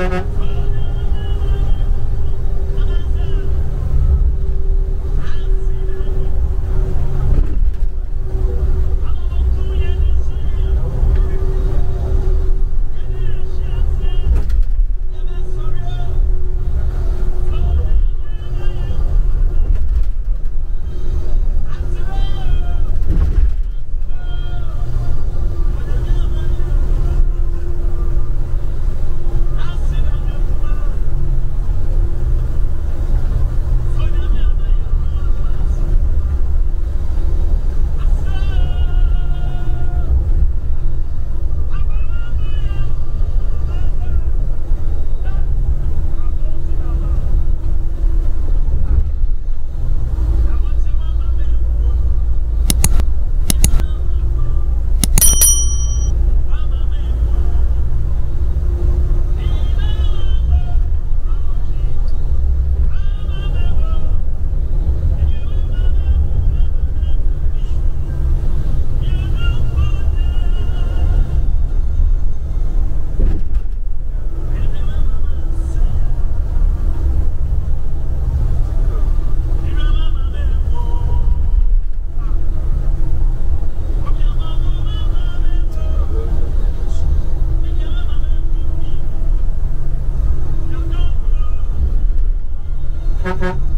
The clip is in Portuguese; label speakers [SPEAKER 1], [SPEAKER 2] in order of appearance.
[SPEAKER 1] Mm-hmm.
[SPEAKER 2] Música uhum.